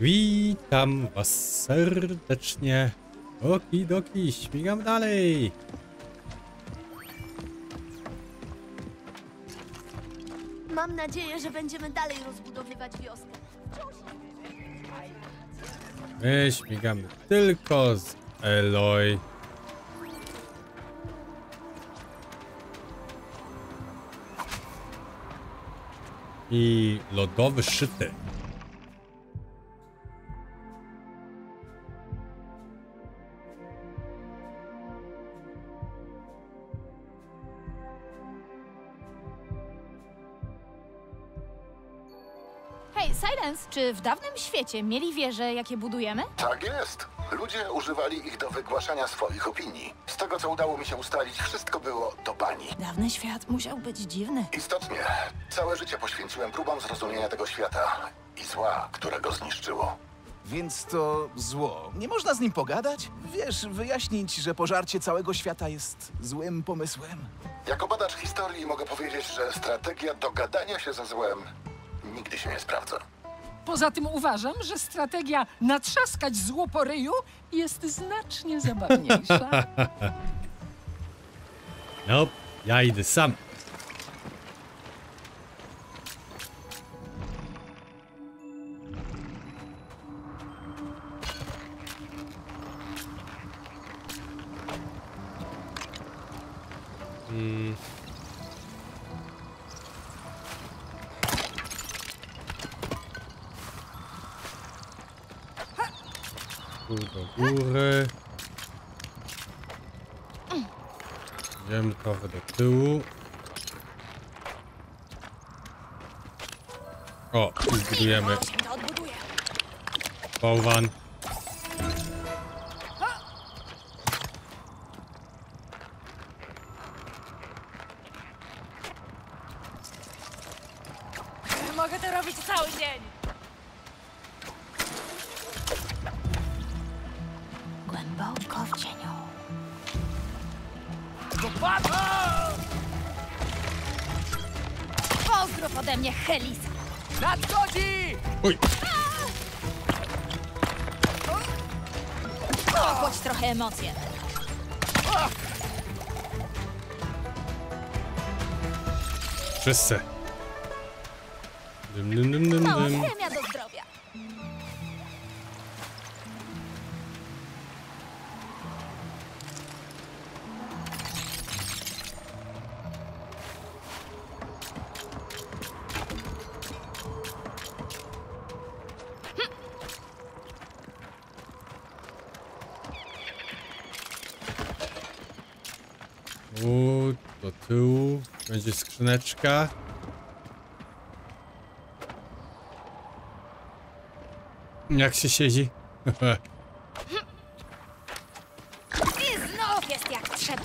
Witam was serdecznie. Okidoki, śmigam dalej. Mam nadzieję, że będziemy dalej rozbudowywać wioskę. My śmigamy tylko z Eloy. I lodowy szyty. Dawnym świecie mieli wieże, jakie budujemy? Tak jest. Ludzie używali ich do wygłaszania swoich opinii. Z tego, co udało mi się ustalić, wszystko było do bani. Dawny świat musiał być dziwny. Istotnie, całe życie poświęciłem próbom zrozumienia tego świata i zła, które go zniszczyło. Więc to zło. Nie można z nim pogadać? Wiesz, wyjaśnić, że pożarcie całego świata jest złym pomysłem? Jako badacz historii mogę powiedzieć, że strategia dogadania się ze złem nigdy się nie sprawdza. Poza tym uważam, że strategia natrzaskać zło po ryju jest znacznie zabawniejsza. No, ja idę sam. Tyłu. O, zbudujemy bałwan. Helisa. Nadchodzi! Oj, Ochłodź trochę emocje. wszyscy. Dym, dym, dym. U, do tyłu. Będzie skrzyneczka. Jak się siedzi? I znów jest jak trzeba.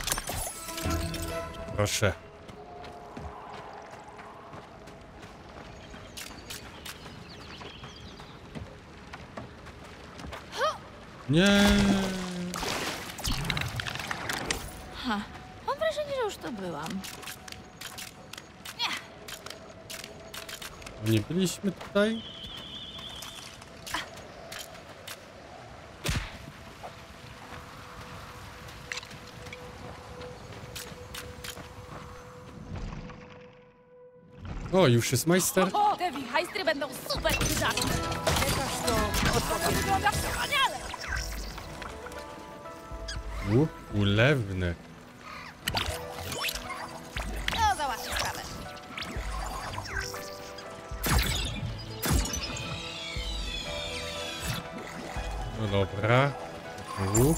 Proszę. Nie. To byłam. Nie byliśmy tutaj? O, już jest majster. O, te wichajstry będą super przydatne. To to wygląda wspaniale. U, ulewny. Dobra. U.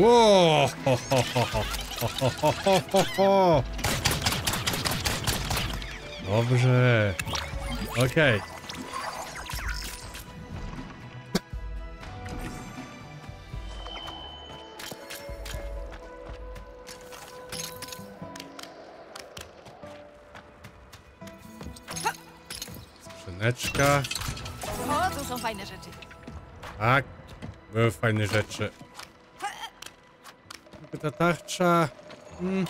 Ło! Ho, ho. Dobrze. Okej. Skrzyneczka. O, tu są fajne rzeczy. Tak, były fajne rzeczy. Ta tarcza... Mm.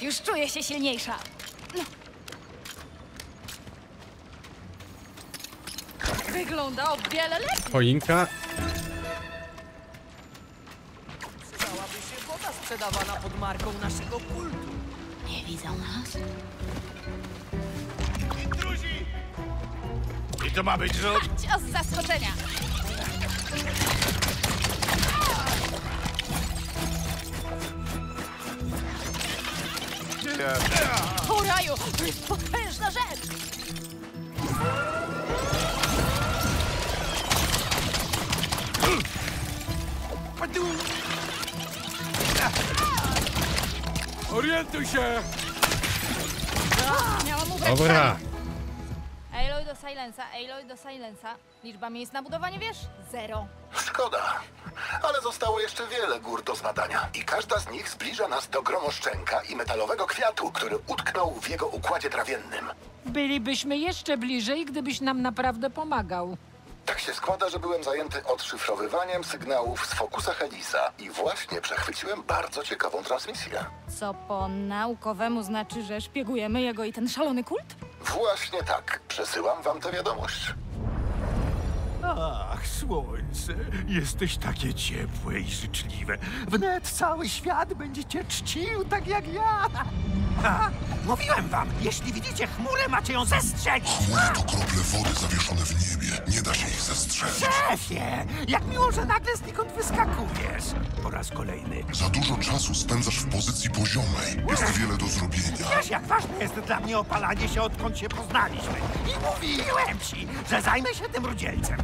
Już czuję się silniejsza. Wygląda o wiele lepiej. Choinka. Przydałaby się woda sprzedawana pod marką naszego kultu. Nie widzą nas. I to ma być rzut? Cios z zaskoczenia. O raju, to jest Orientuj się! Miałam ubrać Dobra. Aloy do Silensa, Aloy do Silensa. Liczba miejsc na budowanie, wiesz? Zero. Szkoda. Ale zostało jeszcze wiele gór do zbadania. I każda z nich zbliża nas do gromoszczenka i metalowego kwiatu, który utknął w jego układzie trawiennym. Bylibyśmy jeszcze bliżej, gdybyś nam naprawdę pomagał. Się składa, że byłem zajęty odszyfrowywaniem sygnałów z Focusa Helisa i właśnie przechwyciłem bardzo ciekawą transmisję. Co po naukowemu znaczy, że szpiegujemy jego i ten szalony kult? Właśnie tak. Przesyłam wam tę wiadomość. Ach, słońce, jesteś takie ciepłe i życzliwe. Wnet cały świat będzie cię czcił tak jak ja. Ha, mówiłem wam, jeśli widzicie chmurę, macie ją zestrzeć. Chmury to krople wody zawieszone w niebie. Nie da się ich zestrzelić. Szefie, jak miło, że nagle znikąd wyskakujesz. Po raz kolejny. Za dużo czasu spędzasz w pozycji poziomej. Jest wiele do zrobienia. Wiesz, jak ważne jest dla mnie opalanie się, odkąd się poznaliśmy. I mówiłem ci, że zajmę się tym rudzielcem.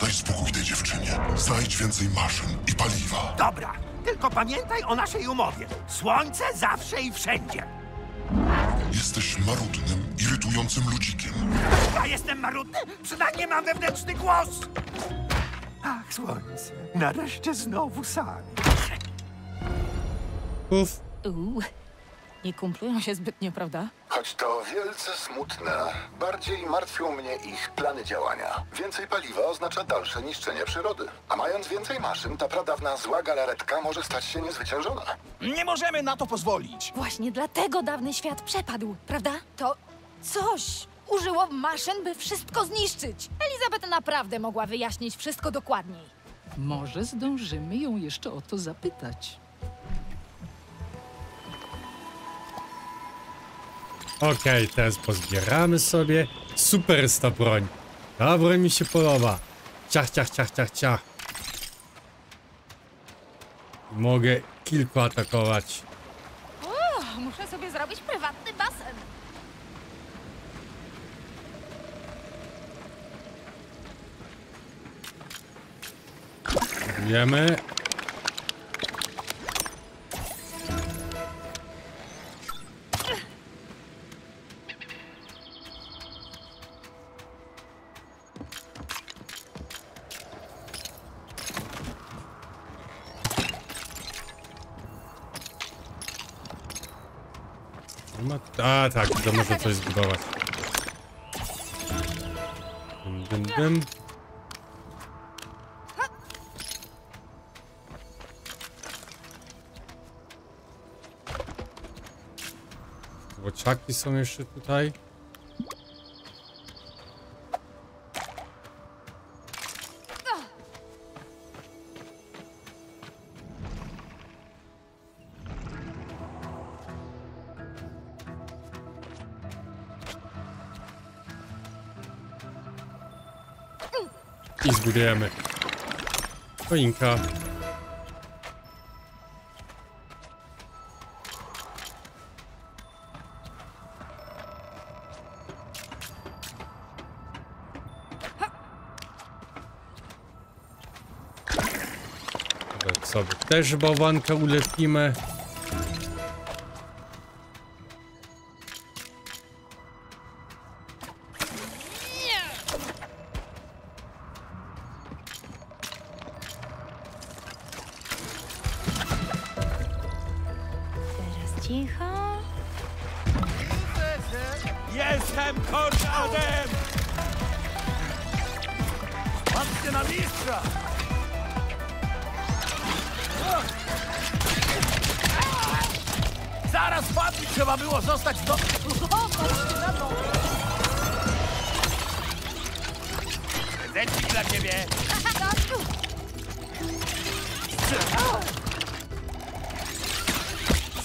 Daj spokój tej dziewczynie. Znajdź więcej maszyn i paliwa. Dobra, tylko pamiętaj o naszej umowie. Słońce zawsze i wszędzie. Jesteś marudnym, irytującym ludzikiem. Ja jestem marudny? Przynajmniej mam wewnętrzny głos. Ach, słońce, nareszcie znowu sami. Uf. Uuu, nie kumplują się zbytnio, prawda? To wielce smutne, bardziej martwią mnie ich plany działania. Więcej paliwa oznacza dalsze niszczenie przyrody. A mając więcej maszyn, ta pradawna zła galaretka może stać się niezwyciężona. Nie możemy na to pozwolić. Właśnie dlatego dawny świat przepadł, prawda? To coś użyło maszyn, by wszystko zniszczyć. Elizabeth naprawdę mogła wyjaśnić wszystko dokładniej. Może zdążymy ją jeszcze o to zapytać. Okej, teraz pozbieramy sobie. Super jest ta broń. Ta broń mi się podoba. Ciach, ciach, ciach, ciach, ciach. Mogę kilku atakować. O, muszę sobie zrobić prywatny basen. Wiemy. Coś zbudować. Dym, dym, dym. Boczaki są jeszcze tutaj. Zbudujemy. Choinka. Tak sobie też bałwankę ulepimy.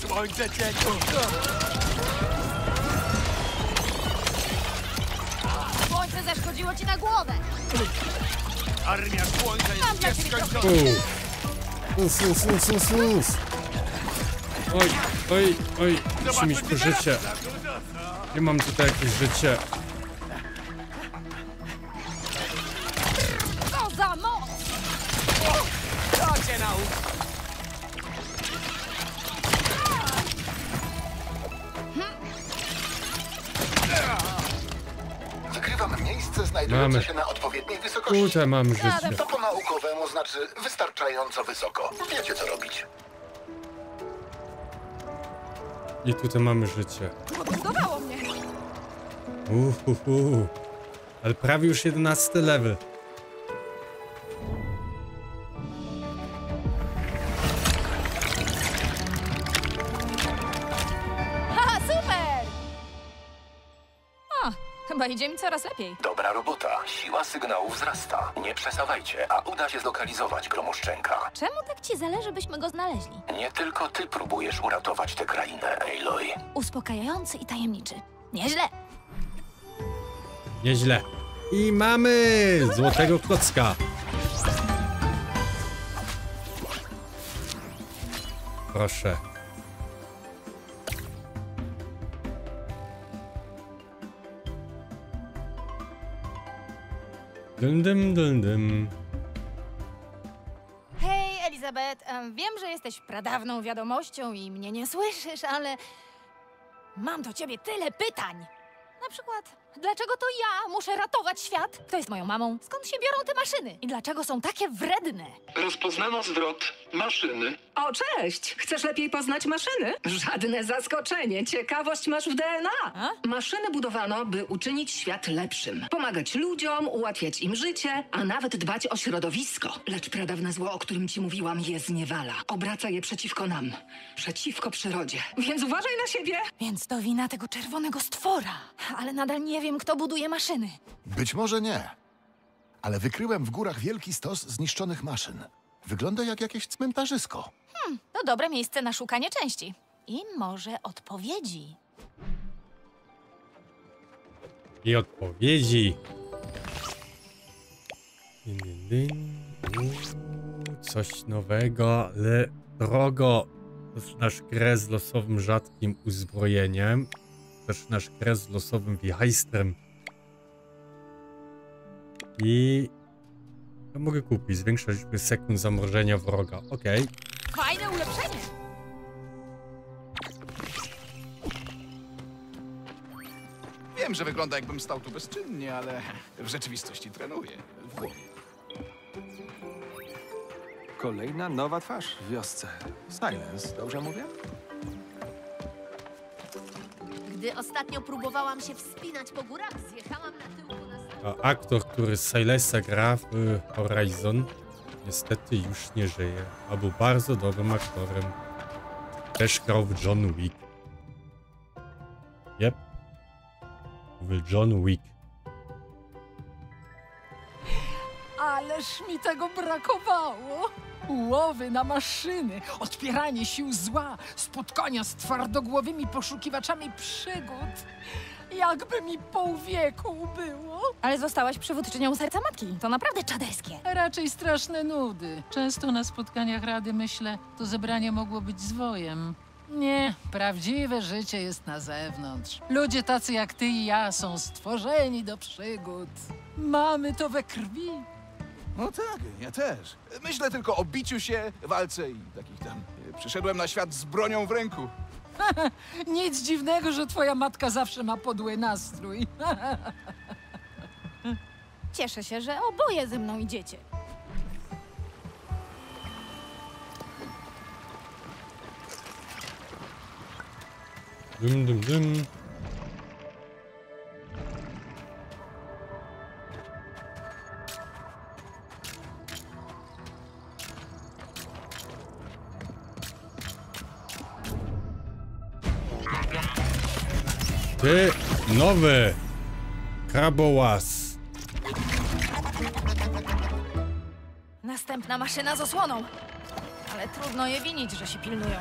Słońce cię Słońce zaszkodziło ci na głowę. Armia słońca Mam jest dla ciebie nieskończona! Uf, uf, uf, uf, uf. Oj, oj, oj, muszę mieć tu życie. Nie mam tutaj jakieś życie. Tutaj mam życie. To po naukowemu znaczy wystarczająco wysoko. Wiecie co robić. I tutaj mamy życie. Budowało mnie. Uhuhu. Ale prawie już 11 level. Chyba idzie mi coraz lepiej. Dobra robota. Siła sygnału wzrasta. Nie przesawajcie, a uda się zlokalizować gromoszczenka. Czemu tak ci zależy, byśmy go znaleźli? Nie tylko ty próbujesz uratować tę krainę, Aloy. Uspokajający i tajemniczy. Nieźle. Nieźle. I mamy złotego klocka. Proszę. Dym, dym, dym, dym. Hej, Elizabeth, em, wiem, że jesteś pradawną wiadomością i mnie nie słyszysz, ale mam do ciebie tyle pytań. Na przykład, dlaczego to ja muszę ratować świat? Kto jest moją mamą? Skąd się biorą te maszyny? I dlaczego są takie wredne? Rozpoznano zwrot maszyny. O, cześć! Chcesz lepiej poznać maszyny? Żadne zaskoczenie. Ciekawość masz w DNA. A? Maszyny budowano, by uczynić świat lepszym. Pomagać ludziom, ułatwiać im życie, a nawet dbać o środowisko. Lecz pradawne zło, o którym ci mówiłam, je zniewala. Obraca je przeciwko nam. Przeciwko przyrodzie. Więc uważaj na siebie! Więc to wina tego czerwonego stwora. Ale nadal nie wiem, kto buduje maszyny. Być może nie. Ale wykryłem w górach wielki stos zniszczonych maszyn. Wygląda jak jakieś cmentarzysko. To dobre miejsce na szukanie części. I może odpowiedzi. I odpowiedzi. Dyn, dyn, dyn. Uuu, Coś nowego, ale drogo. Zaczynasz grę z losowym rzadkim uzbrojeniem. Zaczynasz grę z losowym wichajstrem. I... To mogę kupić. Zwiększa liczbę sekund zamrożenia wroga. Okej. Fajne ulepszenie! Wiem, że wygląda jakbym stał tu bezczynnie, ale w rzeczywistości trenuję. W głowie. Kolejna nowa twarz w wiosce. Silence, dobrze mówię? Gdy ostatnio próbowałam się wspinać po górach, zjechałam na tyłku na sam... A aktor, który Silesa gra w Horizon, niestety już nie żyje. A był bardzo dobrym aktorem. Też grał w John Wick. Yep. W John Wick. Ależ mi tego brakowało. Łowy na maszyny, odpieranie sił zła, spotkania z twardogłowymi poszukiwaczami przygód. Jakby mi pół wieku było. Ale zostałaś przywódczynią serca matki. To naprawdę czaderskie. Raczej straszne nudy. Często na spotkaniach rady myślę, to zebranie mogło być zwojem. Nie, prawdziwe życie jest na zewnątrz. Ludzie tacy jak ty i ja są stworzeni do przygód. Mamy to we krwi. No tak, ja też. Myślę tylko o biciu się, walce i takich tam. Przyszedłem na świat z bronią w ręku. Nic dziwnego, że twoja matka zawsze ma podły nastrój. Cieszę się, że oboje ze mną idziecie. Dym, dym, dym. Nowy. Krabołas. Następna maszyna z osłoną. Ale trudno je winić, że się pilnują.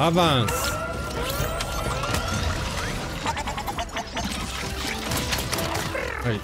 I awans. Hej.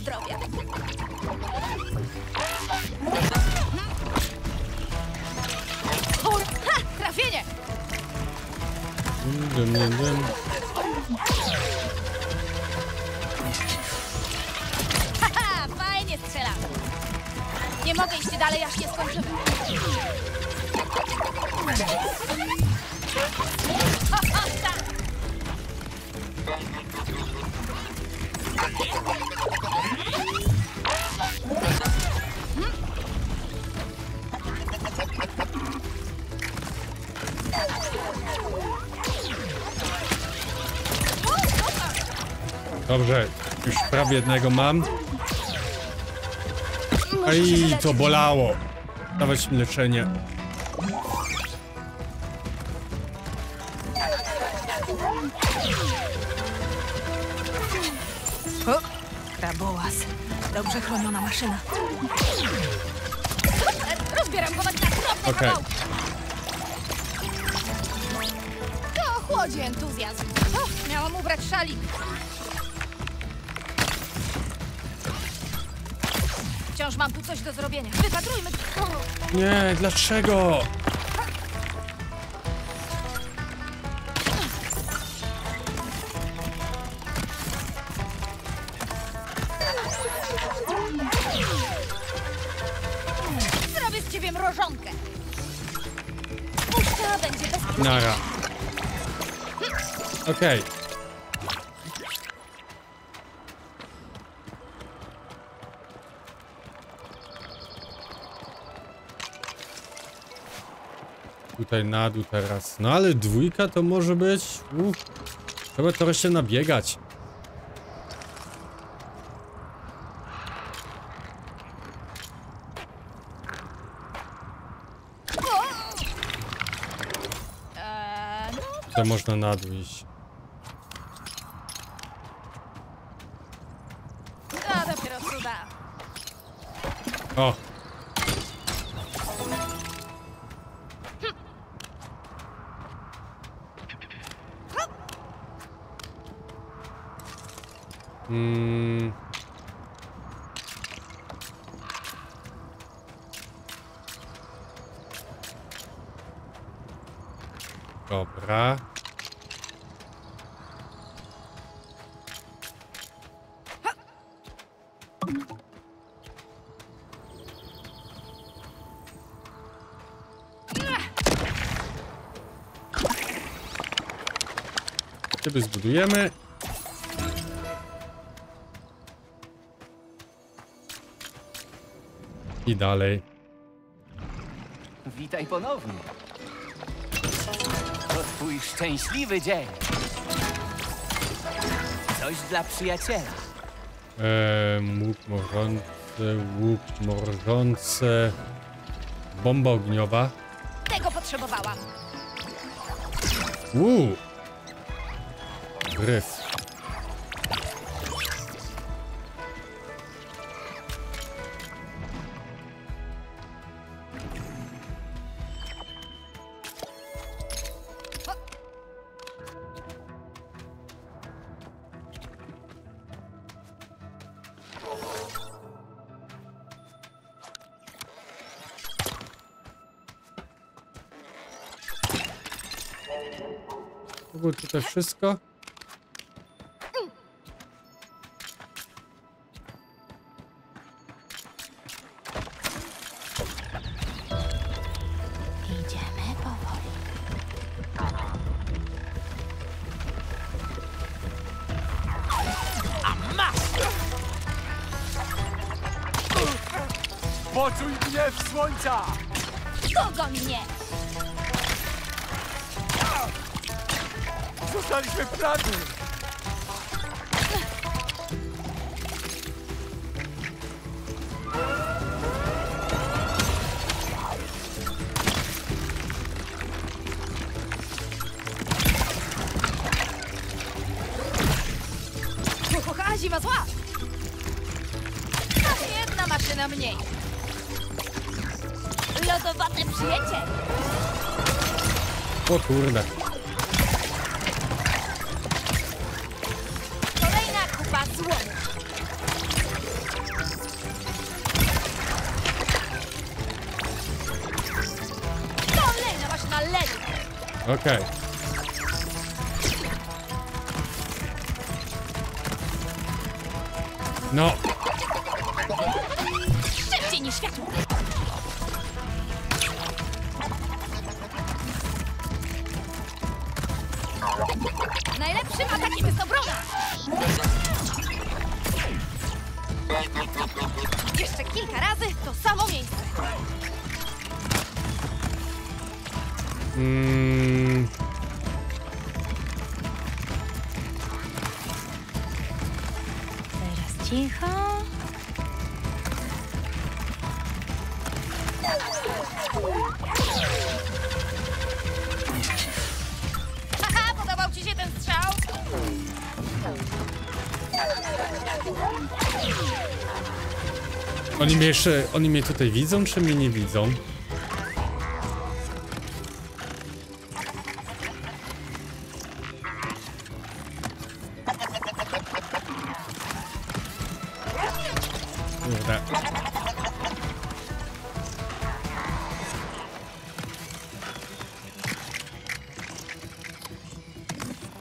Premia do Dobrze, już prawie jednego mam. Ej, to bolało. Dawać mi leczenie. Nie, dlaczego? Zrobię z ciebie mrożonkę. Puszcza będzie bezpieczna. Nara. Okej. Tutaj na dół teraz. No ale dwójka to może być... Uff. Trzeba trochę się nabiegać. No, To można na dół iść. cuda. O! Mm. Dobra. Ciebie zbudujemy. I dalej. Witaj ponownie. To twój Szczęśliwy dzień. Coś dla przyjaciela. Eee, łuk morzący, łuk morzący, bomba ogniowa. Tego potrzebowałam. Uuu. Gryf. Wszystko. Idziemy powoli. A masz! Poczuj gniew słońca! O kurde. Jeszcze kilka razy to samo miejsce. mm, Teraz cicho. Haha, podobał ci się ten strzał? Oni mnie jeszcze, oni mnie tutaj widzą, czy mnie nie widzą?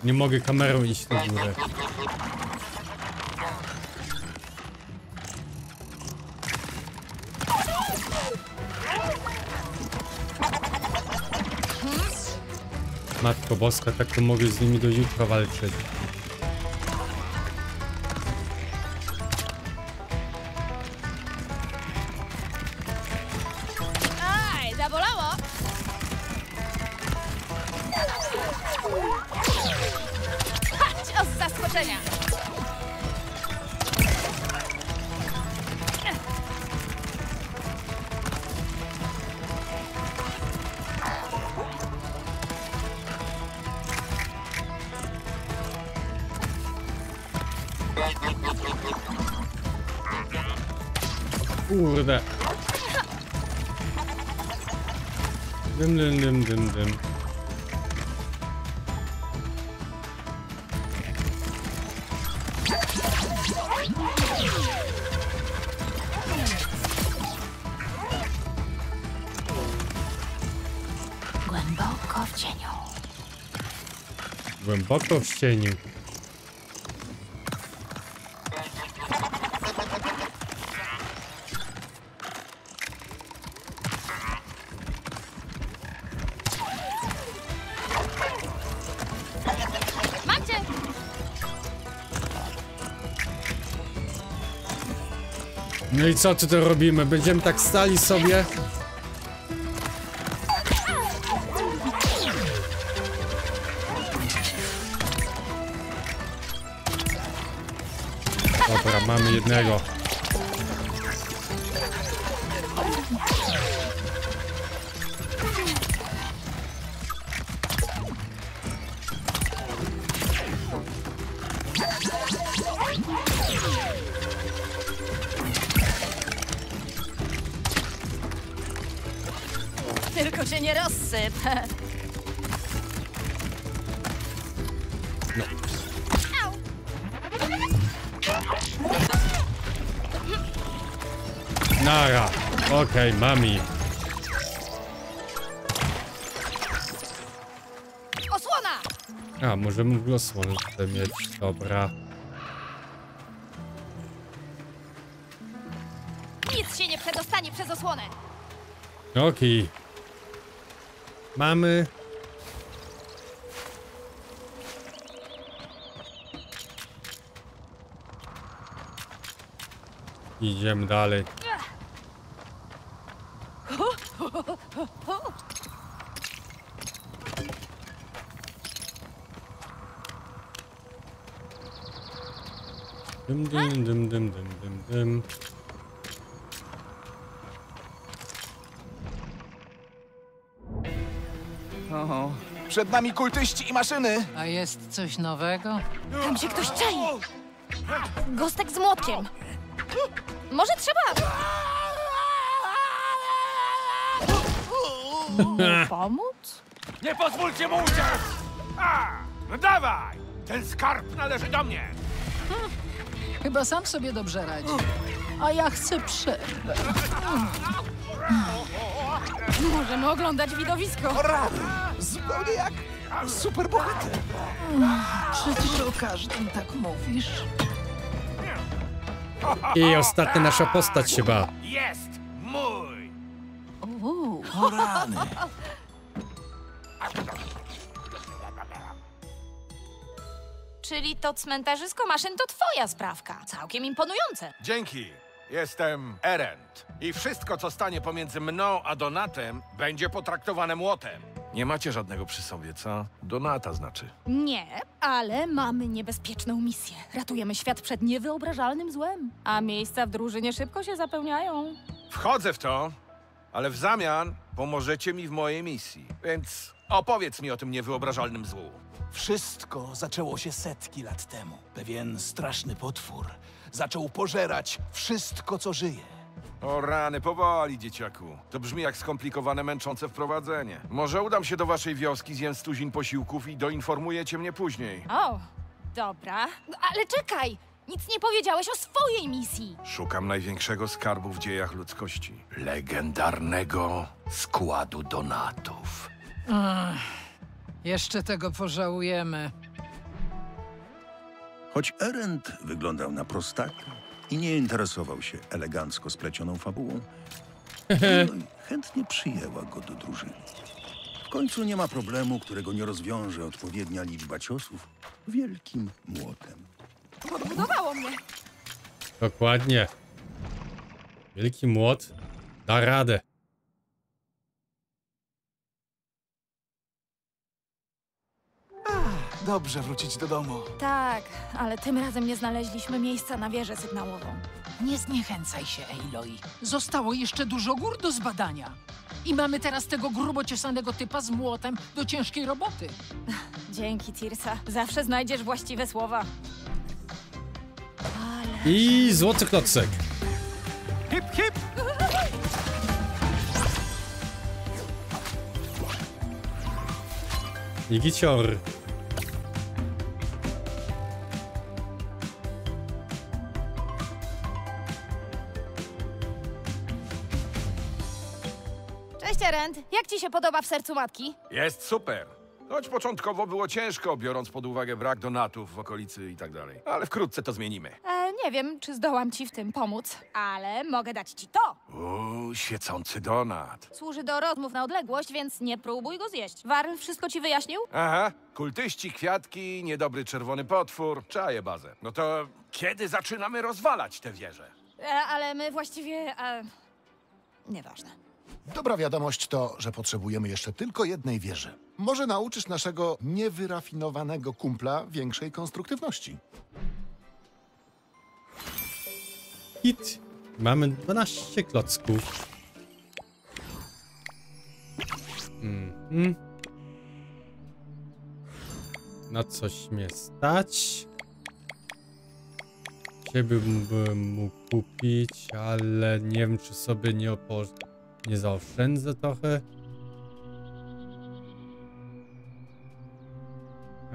Nie mogę kamerą iść do góry. Matko Boska, tak to mogę z nimi do jutra walczyć. Głęboko w cieniu. No i co tu robimy? Będziemy tak stali sobie? Jednego. Tylko się nie rozsyp. Nara. Okej, mami. Osłona! A, możemy głosłon tutaj mieć. Dobra. Nic się nie przedostanie przez osłonę. Okej. Mamy. Idziemy dalej. Oho. Przed nami kultyści i maszyny. A jest coś nowego? Tam się ktoś czai. Gostek z młotkiem. Może trzeba... mu pomóc? Nie pozwólcie mu uciec! A, no dawaj! Ten skarb należy do mnie! Chyba sam sobie dobrze radzi. A ja chcę przerwę. Możemy oglądać widowisko. O rany! Zupełnie jak superbohater. Przecież o każdym tak mówisz. I ostatnia nasza postać chyba. Jest mój! Uuu. O rany! Czyli to cmentarzysko maszyn to twoja sprawka. Całkiem imponujące. Dzięki. Jestem Erend. I wszystko, co stanie pomiędzy mną a Donatem, będzie potraktowane młotem. Nie macie żadnego przy sobie, co? Donata znaczy. Nie, ale mamy niebezpieczną misję. Ratujemy świat przed niewyobrażalnym złem. A miejsca w drużynie szybko się zapełniają. Wchodzę w to, ale w zamian pomożecie mi w mojej misji. Więc opowiedz mi o tym niewyobrażalnym złu. Wszystko zaczęło się setki lat temu. Pewien straszny potwór zaczął pożerać wszystko, co żyje. O rany, powoli, dzieciaku. To brzmi jak skomplikowane, męczące wprowadzenie. Może udam się do waszej wioski, zjem stuzin posiłków i doinformujecie mnie później. O, dobra. Ale czekaj! Nic nie powiedziałeś o swojej misji. Szukam największego skarbu w dziejach ludzkości. Legendarnego składu donatów. Ach, jeszcze tego pożałujemy. Choć Erend wyglądał na prostaka i nie interesował się elegancko splecioną fabułą, chętnie przyjęła go do drużyny. W końcu nie ma problemu, którego nie rozwiąże odpowiednia liczba ciosów wielkim młotem. Podbudowało mnie. Dokładnie. Wielki młot da radę. Dobrze wrócić do domu. Tak, ale tym razem nie znaleźliśmy miejsca na wieżę sygnałową. Nie zniechęcaj się, Aloy. Zostało jeszcze dużo gór do zbadania. I mamy teraz tego grubo ciosanego typa z młotem do ciężkiej roboty. Dzięki, Tirsa. Zawsze znajdziesz właściwe słowa. I złoty klocek. Hip, hip! I Cześć, Erend. Jak ci się podoba w sercu matki? Jest super. Choć początkowo było ciężko, biorąc pod uwagę brak donatów w okolicy i tak dalej. Ale wkrótce to zmienimy. E, nie wiem, czy zdołam ci w tym pomóc, ale mogę dać ci to. Uuu, świecący donat. Służy do rozmów na odległość, więc nie próbuj go zjeść. Warl wszystko ci wyjaśnił? Aha, kultyści, kwiatki, niedobry czerwony potwór, czaję bazę. No to kiedy zaczynamy rozwalać tę wieżę? E, ale my właściwie... E, nieważne. Dobra wiadomość to, że potrzebujemy jeszcze tylko jednej wieży. Może nauczysz naszego niewyrafinowanego kumpla większej konstruktywności. Hit. Mamy 12 klocków. Mhm. Na coś mnie stać. Ciebie bym mógł kupić, ale nie wiem, czy sobie nie opo... nie zaoszczędzę trochę.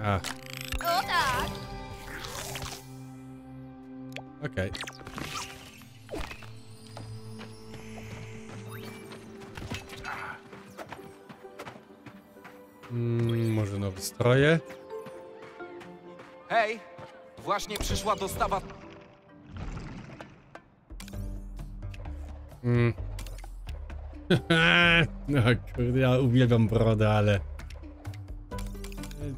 A, O tak! okej. Mm, może nowe stroje? Hej! Właśnie przyszła dostawa. Mm. no kurde, ja uwielbiam brodę, ale...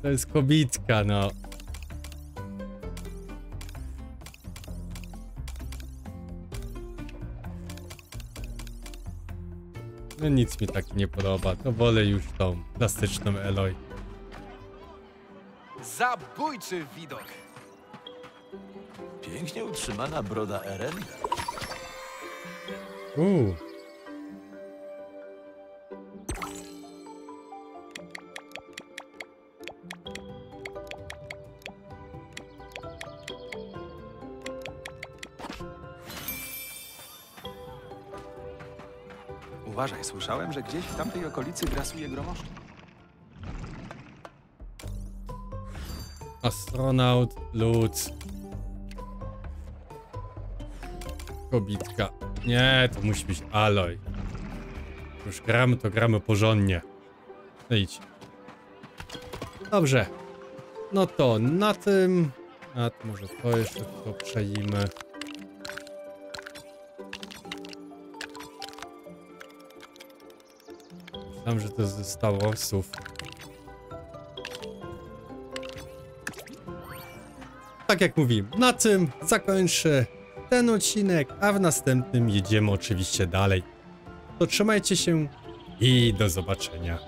To jest kobitka, no. No nic mi tak nie podoba, to wolę już tą plastyczną Eloy. Zabójczy widok! Pięknie utrzymana broda Eren. Uuu. Uważaj, słyszałem, że gdzieś w tamtej okolicy grasuje gromoszcz. Astronaut, lud. Kobitka. Nie, to musi być Aloy. Już gramy, to gramy porządnie. No idź. Dobrze. No to na tym... A to może to jeszcze to przeimy. Że to Star Warsów. tak jak mówiłem, na tym zakończę ten odcinek, a w następnym jedziemy oczywiście dalej. To trzymajcie się i do zobaczenia.